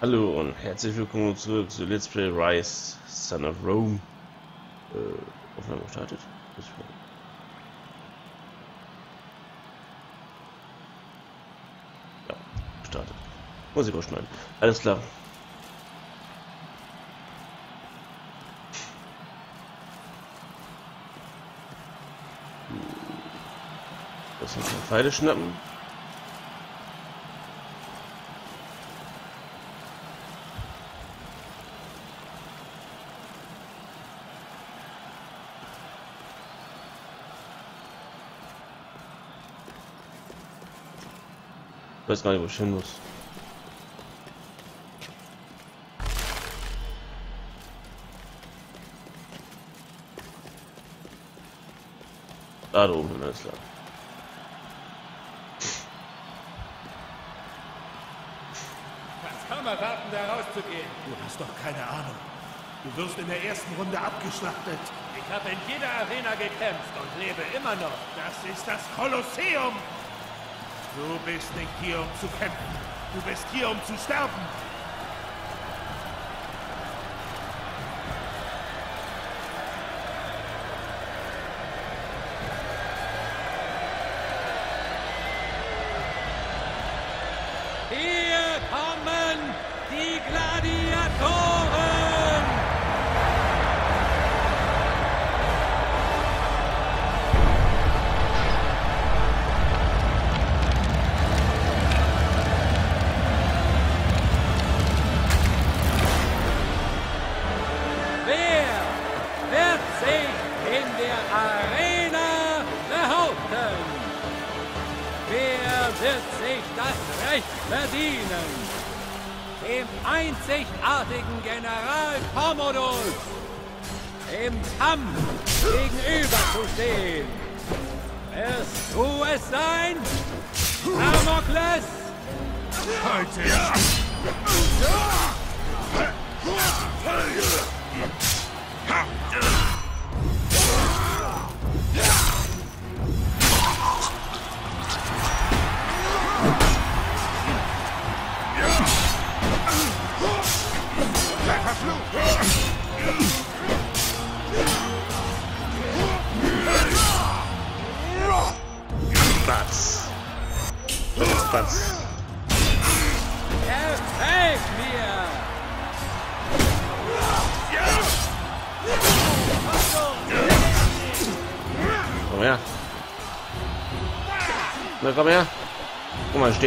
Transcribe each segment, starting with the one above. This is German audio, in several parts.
Hallo und herzlich willkommen zurück zu Let's Play Rise Son of Rome. Äh, Aufnahme gestartet. Ja, gestartet. Musik ausschneiden. Alles klar. Das sind Pfeile schnappen. Ich weiß gar nicht, wo ich hin muss. Da oben, alles klar. Du hast doch keine Ahnung. Du wirst in der ersten Runde abgeschlachtet. Ich habe in jeder Arena gekämpft und lebe immer noch. Das ist das Kolosseum. Du bist nicht hier, um zu kämpfen. Du bist hier, um zu sterben.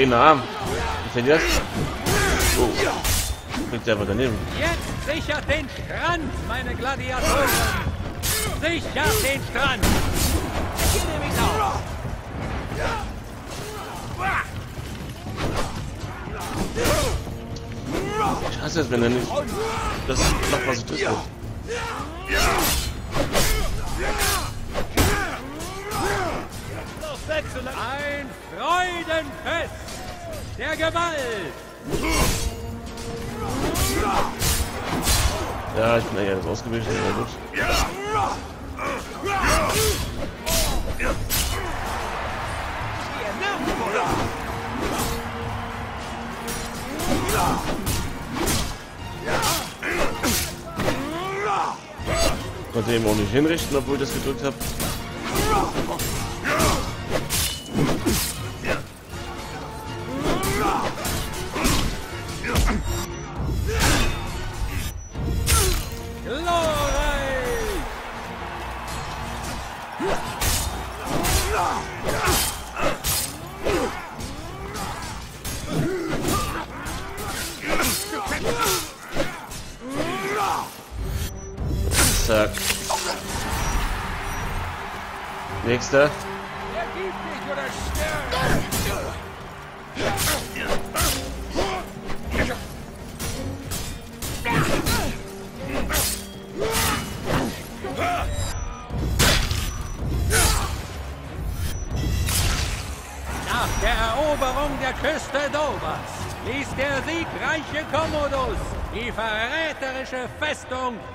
Stehender Arm. Gefällt dir das? Oh. Der aber daneben. Jetzt sichert den Strand, meine Gladiatoren! Sichert den Strand! Hier nehme ich's auf! Ich hasse es, wenn er nicht das Loch, was ich drücke. Ein Freudenfest der Gewalt! Ja, ich bin eigentlich alles ausgewichen. Na gut. Konnte eben auch nicht hinrichten, obwohl ich das gedrückt habe.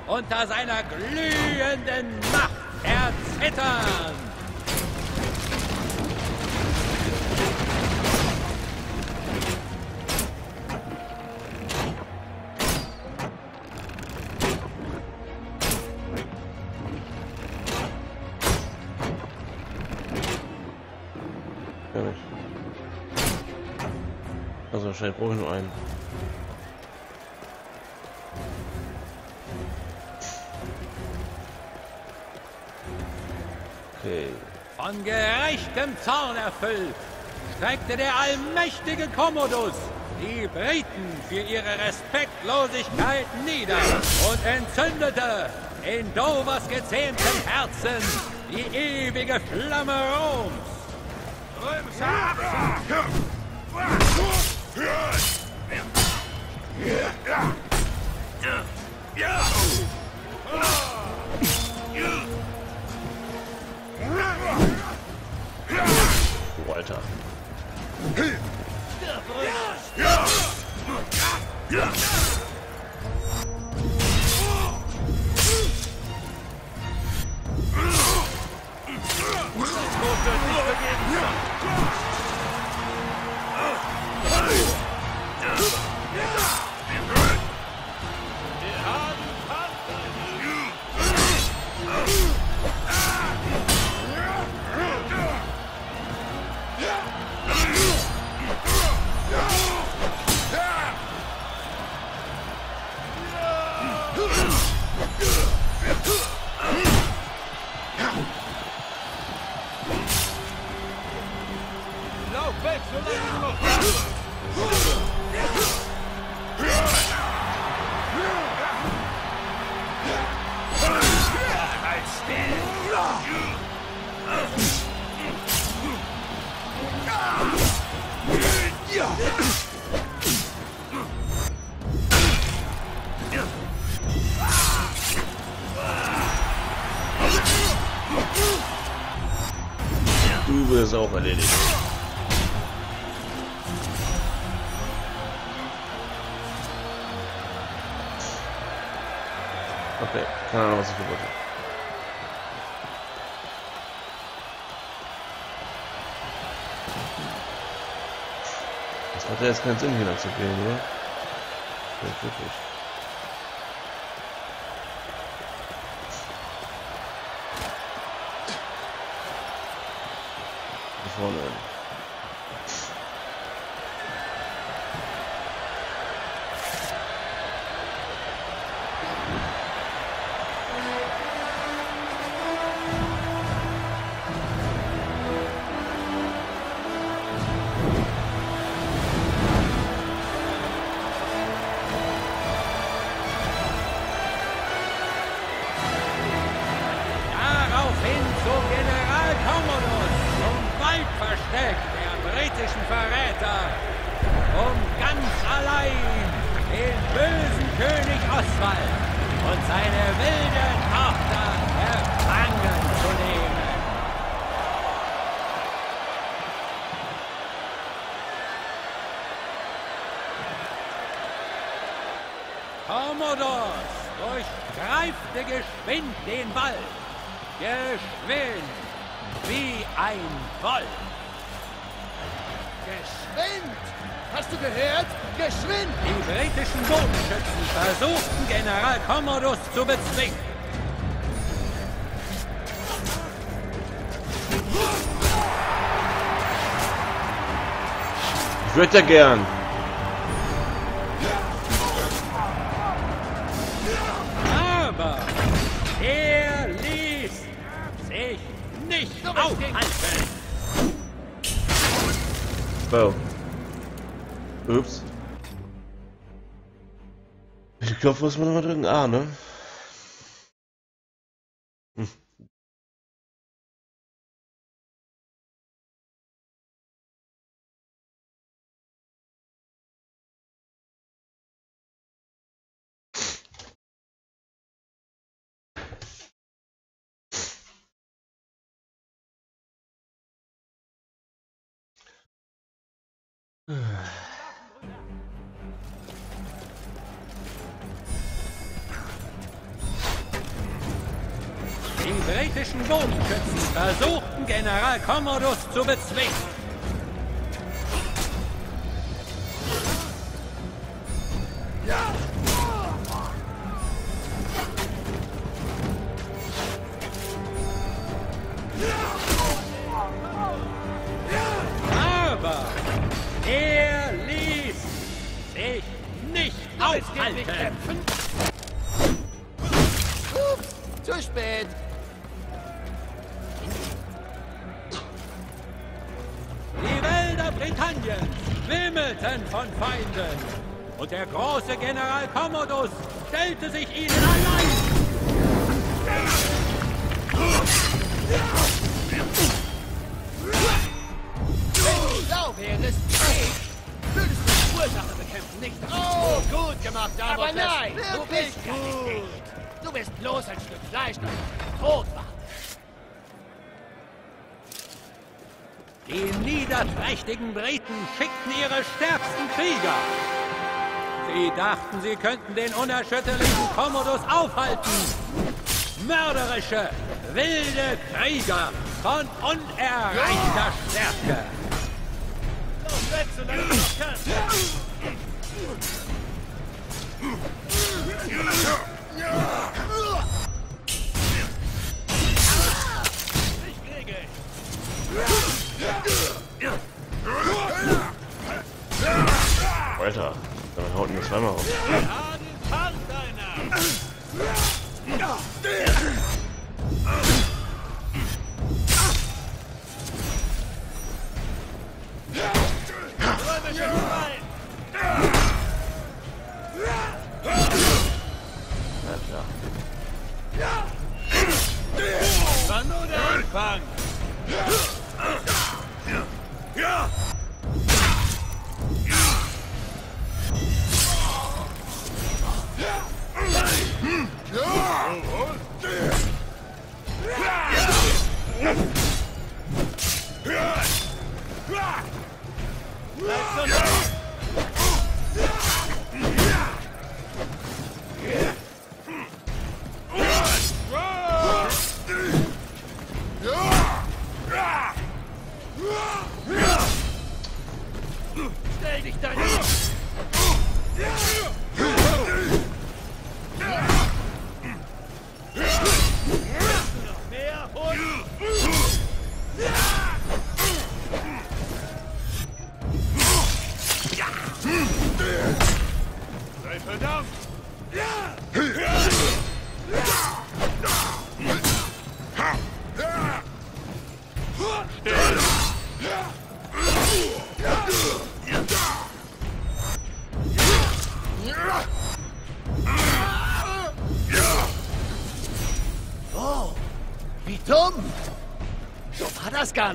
Unter seiner glühenden Macht erzittern. Also brauche ich nur einen. Von gerechtem Zorn erfüllt, streckte der allmächtige Commodus die Briten für ihre Respektlosigkeit nieder und entzündete in Dovers gezähmtem Herzen die ewige Flamme Roms. Oh, yeah Das hat ja jetzt keinen Sinn, hier lang zu gehen, oder? Nicht wirklich. Hier vorne. Geschwind! Hast du gehört? Geschwind! Die britischen Bodenschützen versuchten General Commodus zu bezwingen. Ich würde ja gern. Oh. Oops. Ich glaube, muss man nochmal drücken? A, ne? Die britischen Bogenschützen versuchten General Commodus zu bezwingen. Der große General Commodus stellte sich ihnen allein. Wenn du schlau wärst, würdest du die Ursache bekämpfen, nicht? Oh, gut gemacht, Damokles. Aber nein, du bist gut. Du bist bloß ein Stück Fleisch, das tot war. Die niederträchtigen Briten schickten ihre stärksten Krieger. Sie dachten, sie könnten den unerschütterlichen Commodus aufhalten. Mörderische, wilde Krieger von unerreichter Stärke. Stell dich da hin. Noch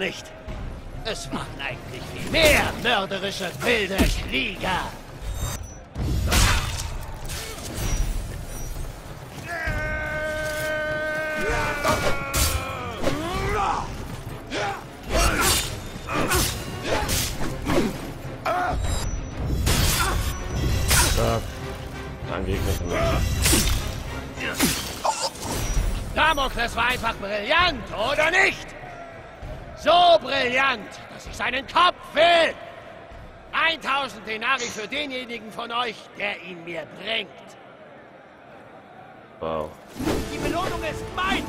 nicht. Es waren eigentlich mehr mörderische, wilde Krieger. Seinen Kopf will. 1000 Denari für denjenigen von euch, der ihn mir bringt. Wow. Die Belohnung ist mein.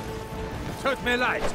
Tut mir leid. So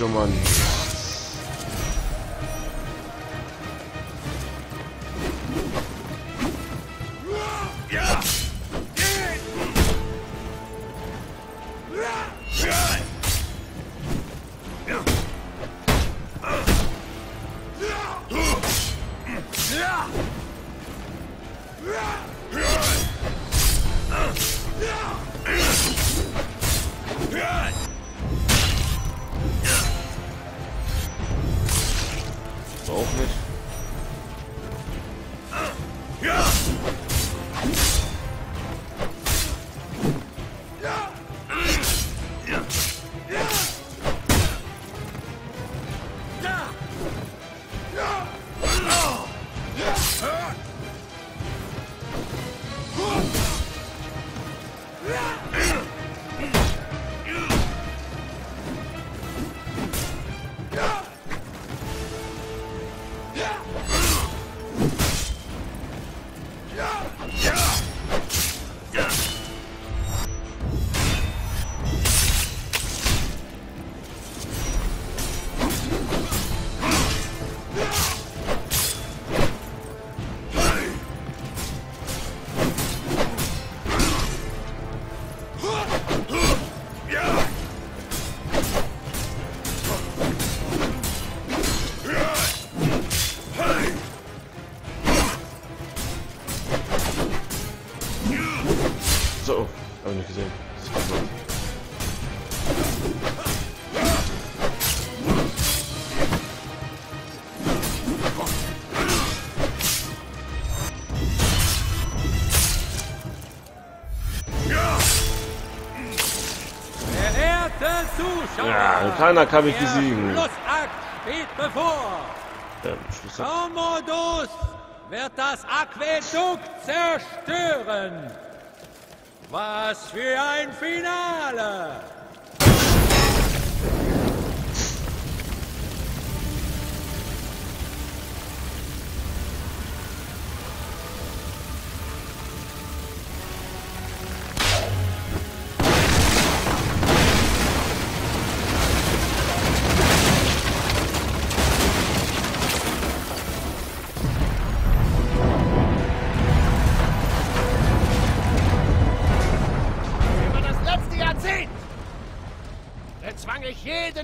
bekommst jetzt Ja, keiner kann mich der besiegen. Schlussakt steht bevor. Ähm. Commodus wird das Aquädukt zerstören. Was für ein Finale!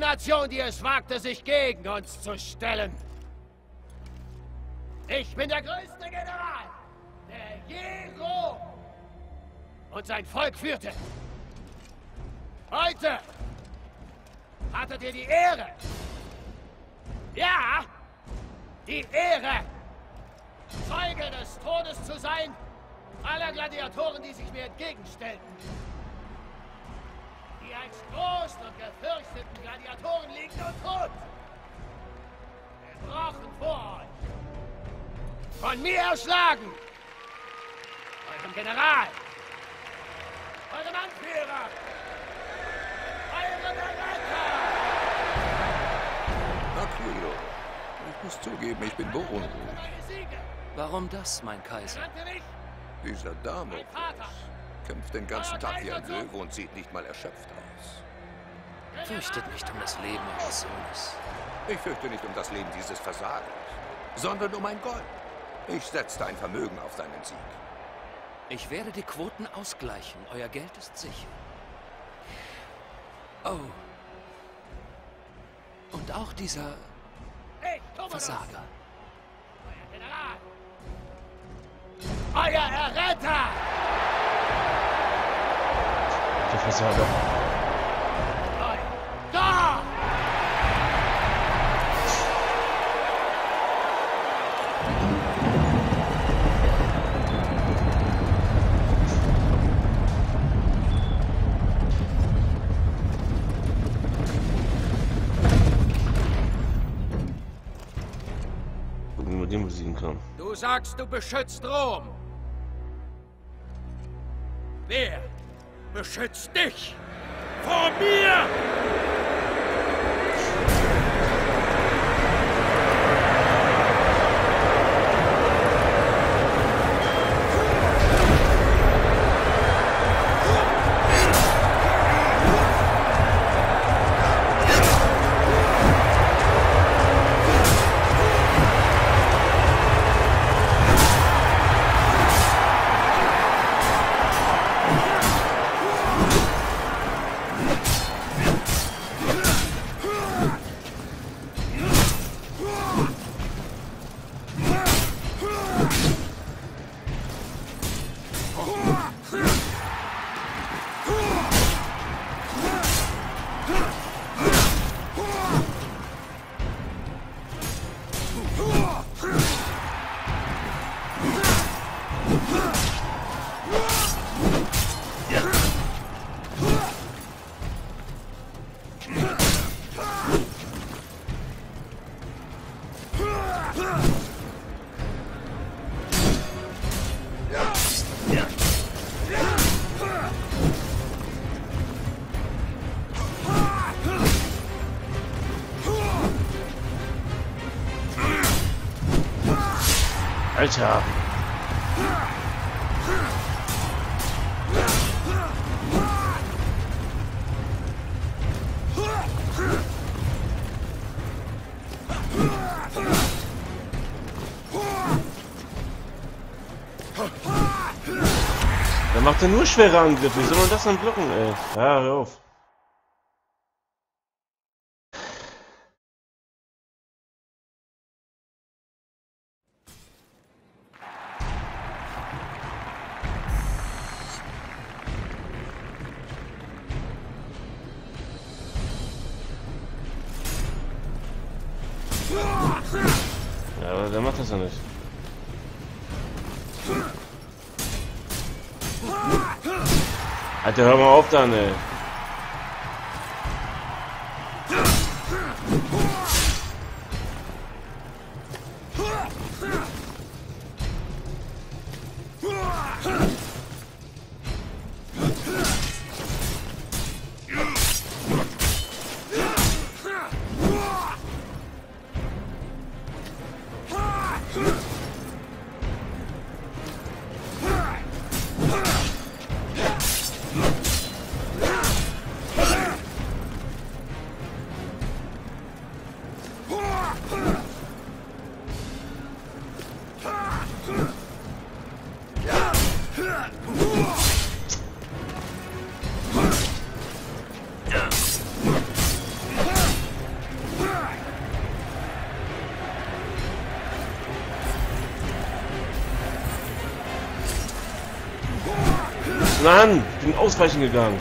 Nation, die es wagte, sich gegen uns zu stellen. Ich bin der größte General, der je Rom und sein Volk führte. Heute hattet ihr die Ehre. Ja, die Ehre, Zeuge des Todes zu sein aller Gladiatoren, die sich mir entgegenstellten. Einst großen und gefürchteten Gladiatoren liegen und tot. Gebrochen vor euch. Von mir erschlagen. Eurem General. Eurem Anführer. Eurem Erretter. Aquilo, ich muss zugeben, ich bin beunruhigt. Warum das, mein Kaiser? Dieser Damokles Vater. kämpft den ganzen Tag wie ein Löwe und sieht nicht mal erschöpft aus. Fürchtet nicht um das Leben eures Sohnes. Ich fürchte nicht um das Leben dieses Versagers, sondern um ein Gold. Ich setzte ein Vermögen auf seinen Sieg. Ich werde die Quoten ausgleichen. Euer Geld ist sicher. Oh. Und auch dieser Versager. euer General. Euer Erretter. Der Versager. Sagst, du beschützt Rom. Wer beschützt dich? Vor mir! Alter. Da macht er nur schwere Angriffe. Wie soll man das dann blocken, ey? Ja, hör auf. Ja, aber der macht das ja nicht. Alter, hör mal auf dann, ey. Mann, ich bin ausweichen gegangen.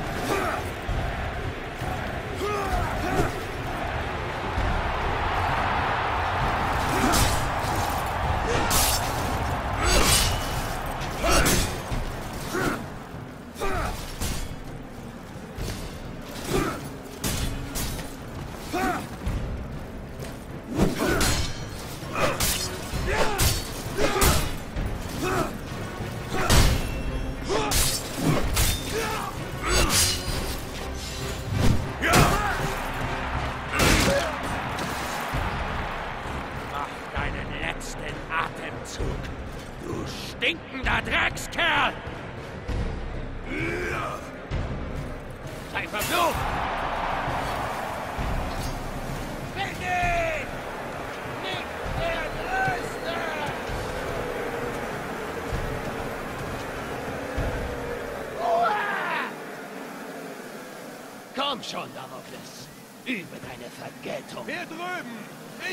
Komm schon, Damokles. Übe deine Vergeltung. Hier drüben!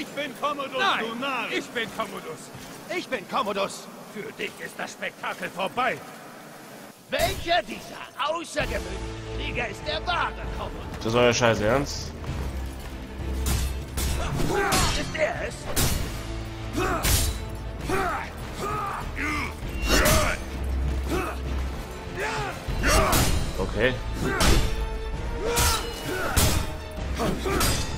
Ich bin Commodus, Nein, du Narr! ich bin Commodus. Ich bin Commodus! Für dich ist das Spektakel vorbei. Welcher dieser außergewöhnlichen Krieger ist der wahre Commodus? Das ist euer Scheiß Ernst? Ist er es? Okay. Ich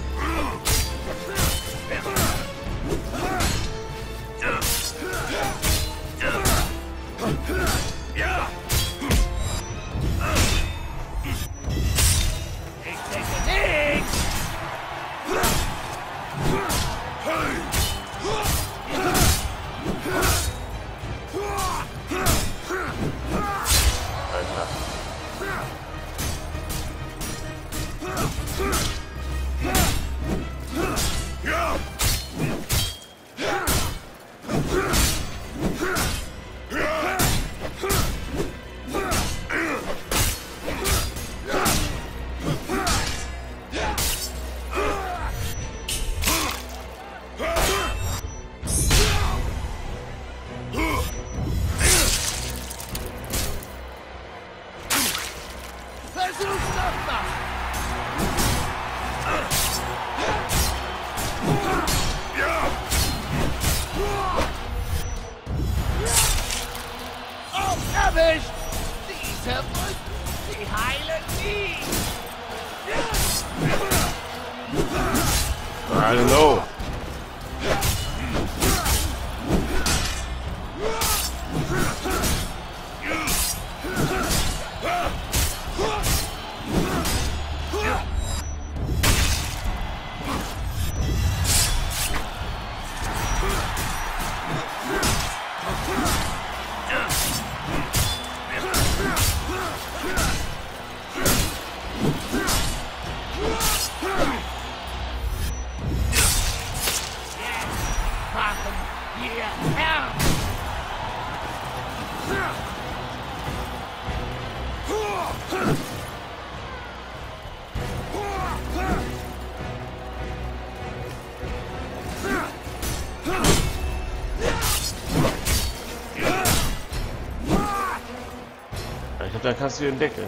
da kannst du den Deckel.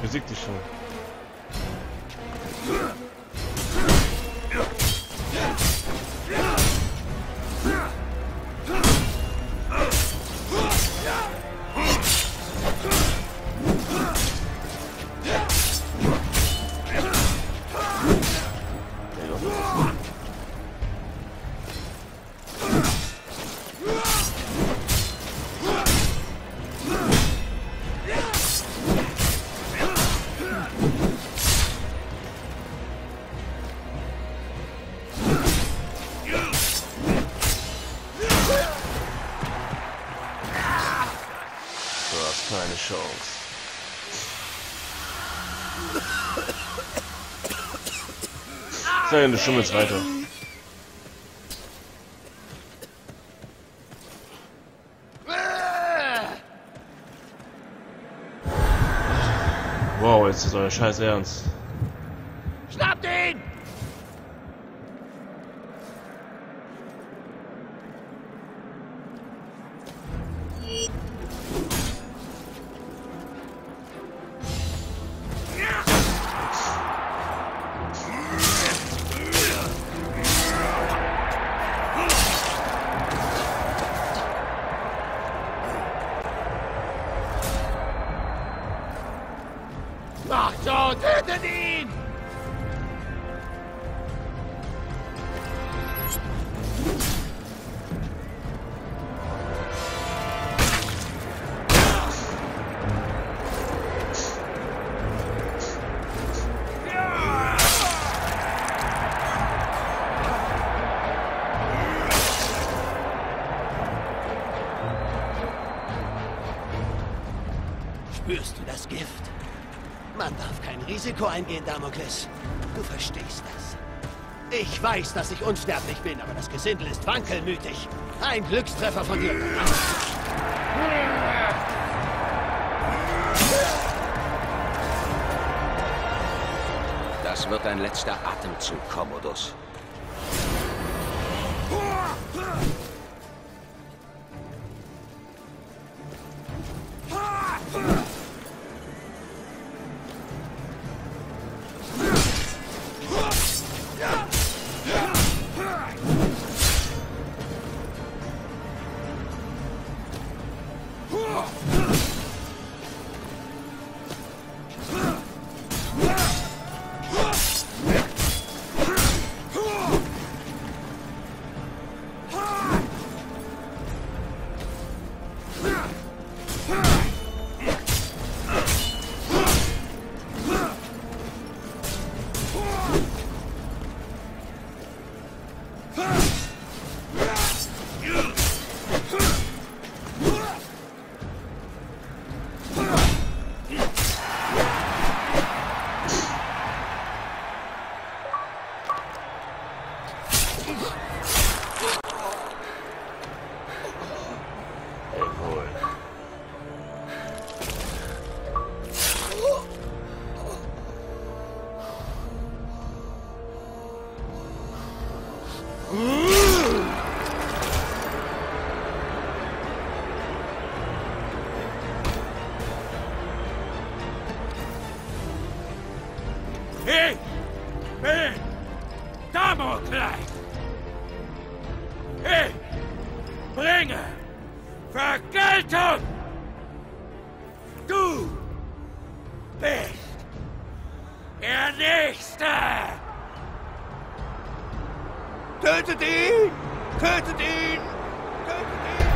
Besiegt dich schon. Sei du schummelst weiter. Wow, jetzt ist euer Scheiß ernst. Risiko eingehen, Damokles. Du verstehst das. Ich weiß, dass ich unsterblich bin, aber das Gesindel ist wankelmütig. Ein Glückstreffer von dir. Das wird dein letzter Atemzug, Commodus. Damokles. Ich bringe Vergeltung. Du bist der Nächste. Tötet ihn! Tötet ihn! Tötet ihn!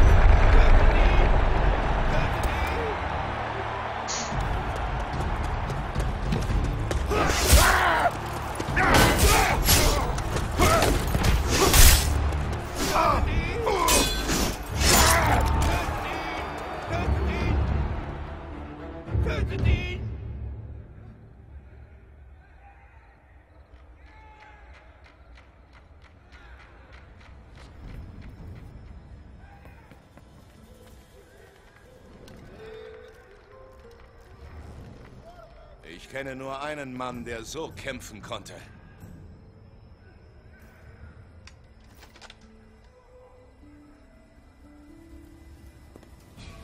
Kenne nur einen Mann, der so kämpfen konnte.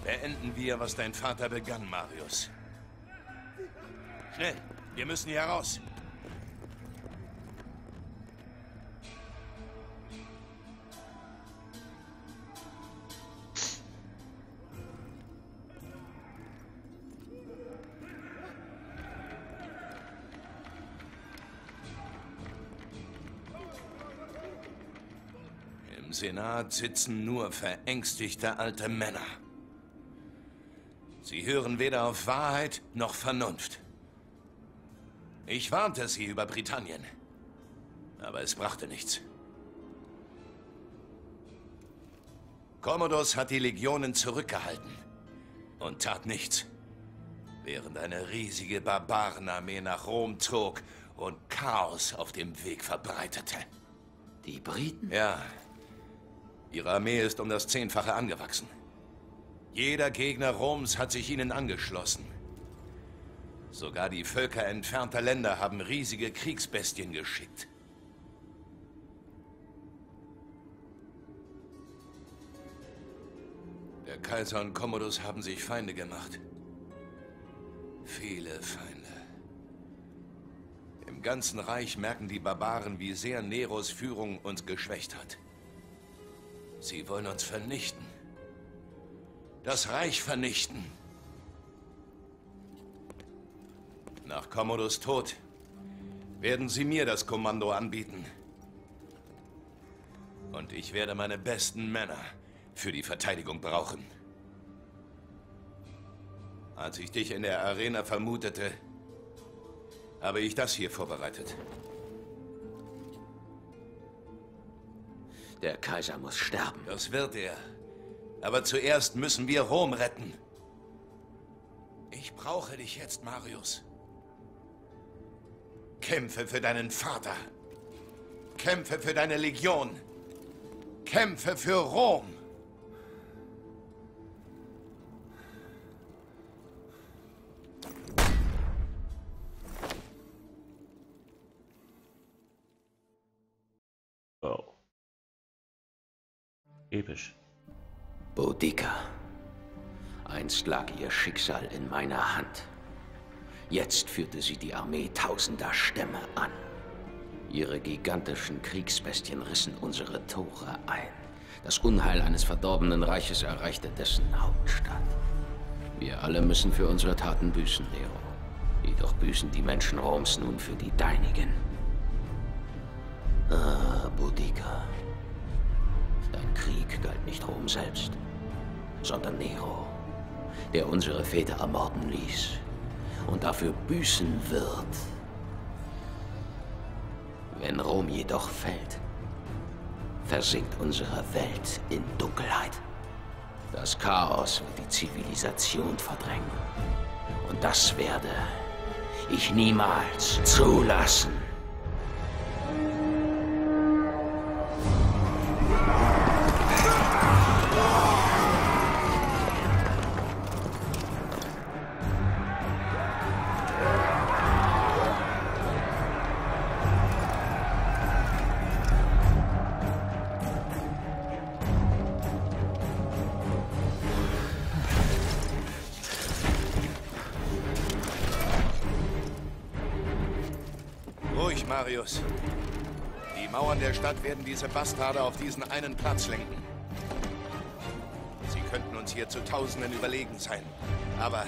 Beenden wir, was dein Vater begann, Marius. Schnell, wir müssen hier raus. Im Senat sitzen nur verängstigte alte Männer. Sie hören weder auf Wahrheit noch Vernunft. Ich warnte sie über Britannien, aber es brachte nichts. Commodus hat die Legionen zurückgehalten und tat nichts, während eine riesige Barbarenarmee nach Rom zog und Chaos auf dem Weg verbreitete. Die Briten? Ja, ihre Armee ist um das Zehnfache angewachsen. Jeder Gegner Roms hat sich ihnen angeschlossen. Sogar die Völker entfernter Länder haben riesige Kriegsbestien geschickt. Der Kaiser und Commodus haben sich Feinde gemacht. Viele Feinde. Im ganzen Reich merken die Barbaren, wie sehr Neros Führung uns geschwächt hat. Sie wollen uns vernichten. Das Reich vernichten. Nach Commodus Tod werden sie mir das Kommando anbieten. Und ich werde meine besten Männer für die Verteidigung brauchen. Als ich dich in der Arena vermutete, habe ich das hier vorbereitet. Der Kaiser muss sterben. Das wird er. Aber zuerst müssen wir Rom retten. Ich brauche dich jetzt, Marius. Kämpfe für deinen Vater. Kämpfe für deine Legion. Kämpfe für Rom. Episch. Boudica. Einst lag ihr Schicksal in meiner Hand. Jetzt führte sie die Armee tausender Stämme an. Ihre gigantischen Kriegsbestien rissen unsere Tore ein. Das Unheil eines verdorbenen Reiches erreichte dessen Hauptstadt. Wir alle müssen für unsere Taten büßen, Nero. Jedoch büßen die Menschen Roms nun für die deinigen. Ah, Boudica. Krieg galt nicht Rom selbst, sondern Nero, der unsere Väter ermorden ließ und dafür büßen wird. Wenn Rom jedoch fällt, versinkt unsere Welt in Dunkelheit. Das Chaos wird die Zivilisation verdrängen. Und das werde ich niemals zulassen. Stadt werden diese Bastarde auf diesen einen Platz lenken. Sie könnten uns hier zu Tausenden überlegen sein. Aber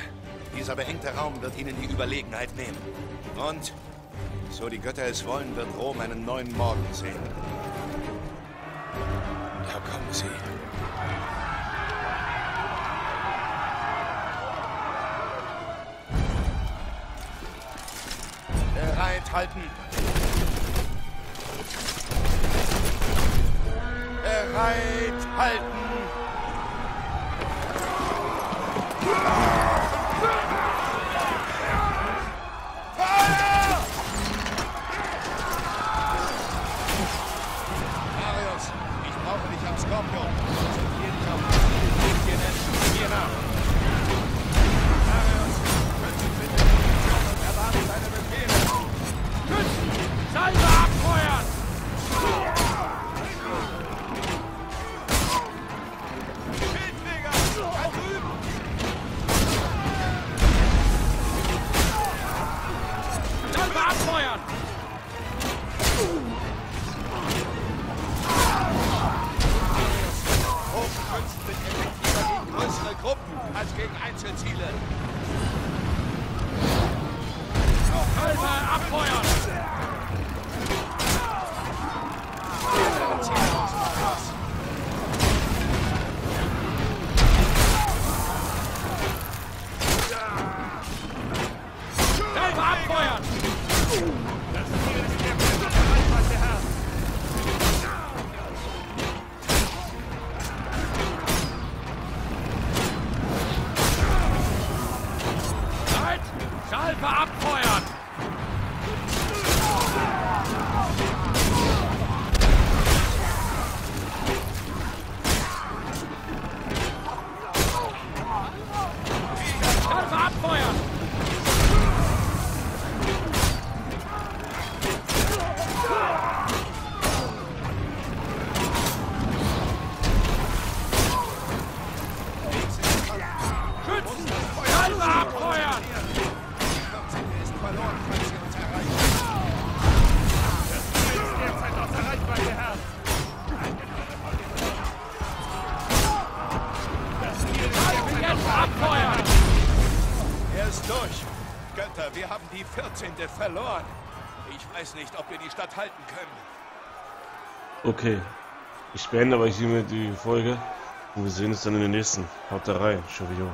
dieser beengte Raum wird ihnen die Überlegenheit nehmen. Und, so die Götter es wollen, wird Rom einen neuen Morgen sehen. Da kommen sie. Bereit halten. Bereit halten. Einzelziele. Halber abfeuern! Götter, wir haben die 14. verloren. Ich weiß nicht, ob wir die Stadt halten können. Okay. Ich beende aber hiermit die Folge. Und wir sehen uns dann in der nächsten. Haut da rein. Cheerio.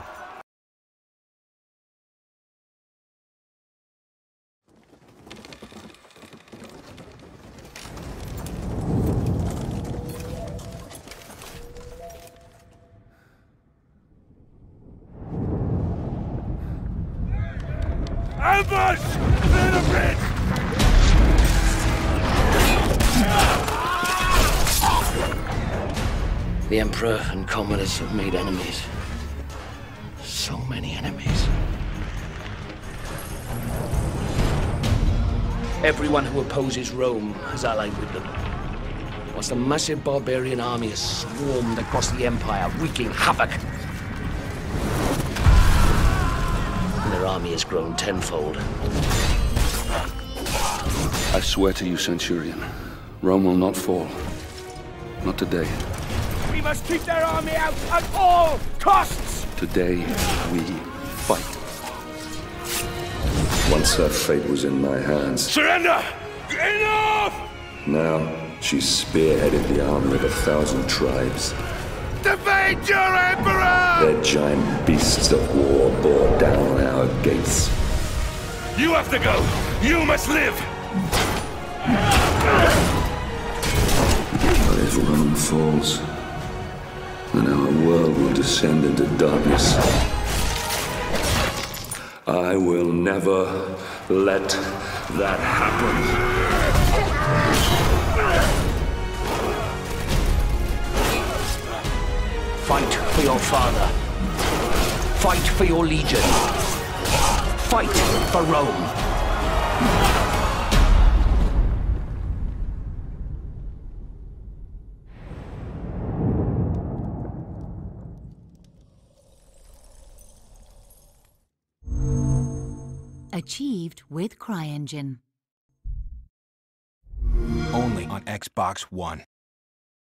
Emperor and have made enemies. So many enemies. Everyone who opposes Rome has allied with them. Whilst a massive barbarian army has swarmed across the Empire, wreaking havoc. And their army has grown tenfold. I swear to you, Centurion, Rome will not fall. Not today. We must keep their army out at all costs! Today, we fight. Once her fate was in my hands. Surrender! Enough! Now, she spearheaded the army of a thousand tribes. Defend your emperor! Their giant beasts of war bore down our gates. You have to go! You must live! But Rome falls, then our world will descend into darkness. I will never let that happen. Fight for your father. Fight for your legion. Fight for Rome. Achieved with CryEngine. Only on Xbox One.